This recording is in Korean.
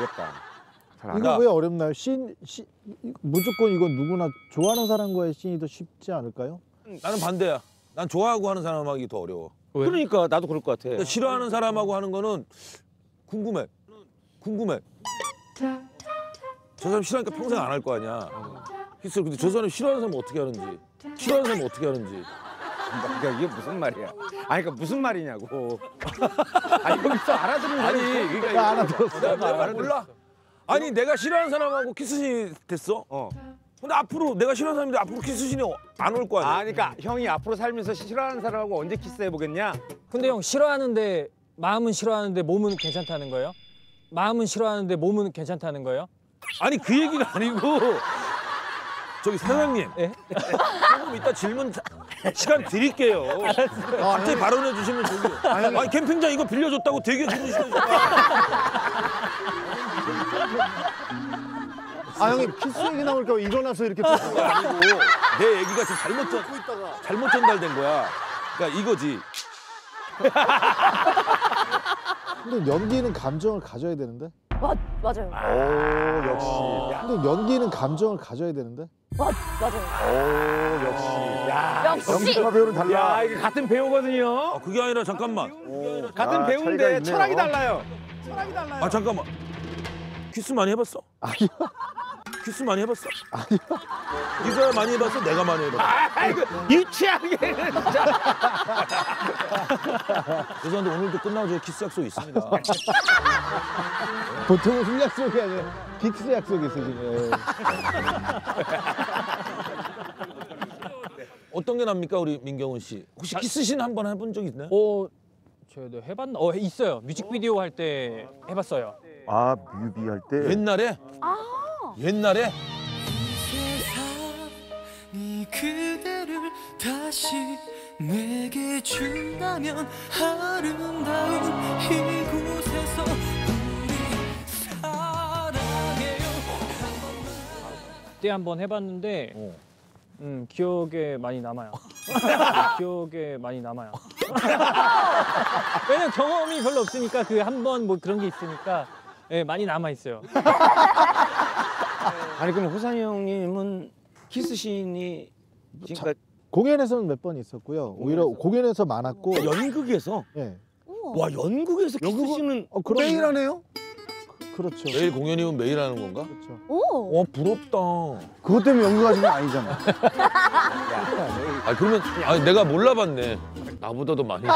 어렵다. 잘 안. 이거 왜 어렵나요? 씬, 씬 무조건 이건 누구나 좋아하는 사람과의 씬이 더 쉽지 않을까요? 나는 반대야. 난 좋아하고 하는 사람하고 하기 더 어려워. 그러니까 나도 그럴 것 같아. 그러니까 싫어하는 사람하고 하는 거는 궁금해. 궁금해. 저 사람 싫어하니까 평생 안 할 거 아니야. 키스를 근데 저 사람 싫어하는 사람 어떻게 하는지. 싫어하는 사람 어떻게 하는지. 그러니까 이게 무슨 말이야? 아니 그러니까 무슨 말이냐고. 아니 여기서 알아듣는 아니 그러니까 나 알아들었어. 내가, 내가 몰라. 아니 내가 싫어하는 사람하고 키스신이 됐어. 어. 근데 앞으로 내가 싫어하는 사람인데 앞으로 키스신이 안 올거 아니야. 아 그러니까 형이 앞으로 살면서 싫어하는 사람하고 언제 키스해 보겠냐? 근데 형 싫어하는데 마음은 싫어하는데 몸은 괜찮다는 거예요? 마음은 싫어하는데 몸은 괜찮다는 거예요? 아니 그 얘기가 아니고 저기 사장님 예? 조금 이따 질문 자- 시간 드릴게요. 갑자기 발언해 주시면 저기 아니, 캠핑장 이거 빌려줬다고 되게 들으시니까 아 형님 키스 얘기 나올까 봐 일어나서 이렇게 또 그게 아니고 내 얘기가 지금 잘못 전 잘못 전달된 거야. 그러니까 이거지. 근데 연기는 감정을 가져야 되는데? 맞 맞아요. 오 역시 근데 연기는 감정을 가져야 되는데? 맞 맞아요. 오 역시 야 역시 연기파 배우는 달라 야 이게 같은 배우거든요. 아 그게 아니라 잠깐만. 같은 아, 차이가 배우인데 있네요. 철학이 달라요. 아 잠깐만. 키스 많이 해봤어? 아니요. 키스 많이 해봤어? 아니요. 네가 많이 해봤어? 내가 많이 해봤어? 아이고 유치하게 진짜. 죄송한데 오늘도 끝나고 저 키스 약속 있습니다. 보통은 술 약속이 아니라 키스 약속이 있으시네. 어떤 게 납니까 우리 민경훈 씨? 혹시 키스신 한번 해본 적 있나요? 어, 저도 해봤나? 어, 있어요. 뮤직비디오 할 때 해봤어요. 아 뮤비 할 때 옛날에? 옛날에? 이 그대를 다시 내게 준다면 아름다운 이곳에서 우리 사랑해요 그때 한번 해봤는데, 어. 음, 기억에 많이 남아요. 기억에 많이 남아요. 왜냐면 경험이 별로 없으니까 그 한 번 뭐 그런 게 있으니까 예, 많이 남아 있어요. 아니 그럼 호산이 형님은 키스신이 지금까지 공연에서는 몇 번 있었고요. 오히려 공연에서 많았고. 연극에서 예. 와 연극에서 키스신은 어, 그럼 매일 하네요 그렇죠. 매일 공연이면 매일 하는 건가? 그렇죠. 오. 와 부럽다. 그것 때문에 연극 하신 게 아니잖아 아 그러면 아니 내가 몰라봤네. 나보다도 많이.